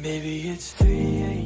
Maybe it's 3 a.m.